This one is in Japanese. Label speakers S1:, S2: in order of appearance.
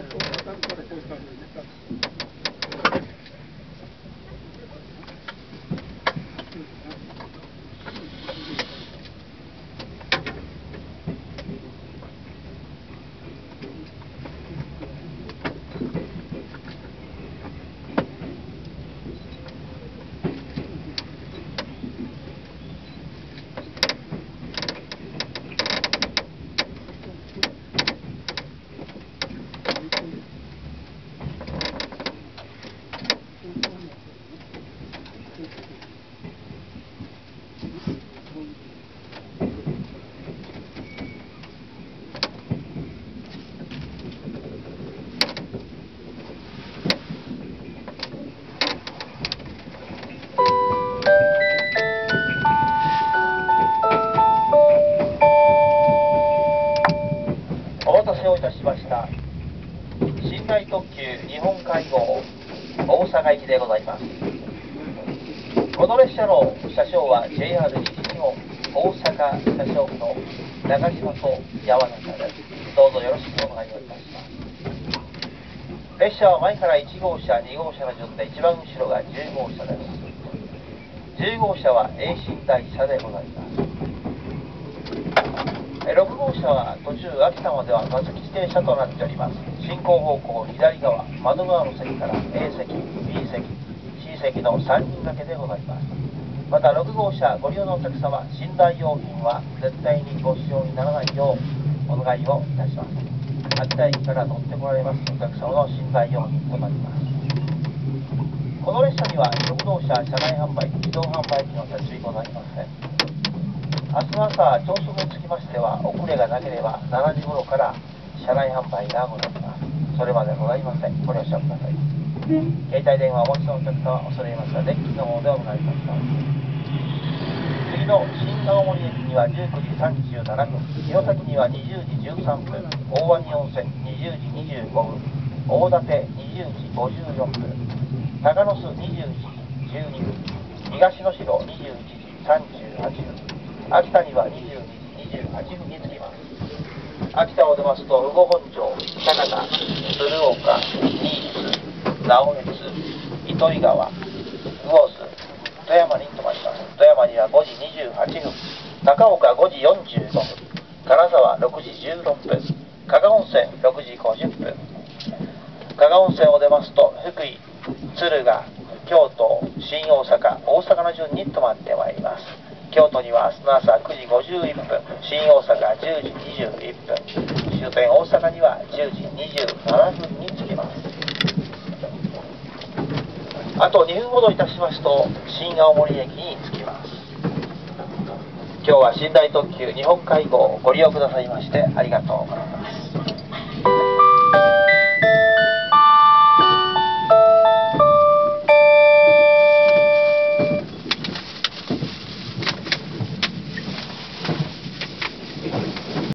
S1: ただこれちょっと見つかった。車をいたしました。寝台特急日本海号大阪行きでございます。この列車の車掌は JR 西日本大阪車掌部の長島と山中です。どうぞよろしくお願いいたします。列車は前から1号車2号車の順で一番後ろが10号車です。10号車は栄新台車でございます。6号車は途中秋田までは座席指定車となっております。進行方向左側窓側の席から A 席 B 席 C 席の3人掛けでございます。また6号車ご利用のお客様寝台用品は絶対にご使用にならないようお願いをいたします。秋田駅から乗ってこられますお客様の寝台用品となります。この列車には食堂車車内販売自動販売機の設置ございません。明日の朝朝食につきましては遅れがなければ7時頃から車内販売がございます。それまでございませんご了承ください携帯電話お持ちのお客様恐れ入りますが電気の方でお願いいたします次の新青森駅には19時37分弘前には20時13分大鰐温泉20時25分大館20時54分高野巣20時12分東野城21時秋田には22時28分に着きます秋田を出ますと羽後本町酒田鶴岡新津直江津糸魚川魚津富山に停まります富山には5時28分高岡5時45分金沢6時16分加賀温泉6時50分加賀温泉を出ますと福井敦賀京都新大阪大阪の順に停まってまいります京都には明日の朝9時51分新大阪10時21分終点大阪には10時27分に着きます。あと2分ほどいたしますと新青森駅に着きます。今日は寝台特急日本海号をご利用くださいましてありがとうございます。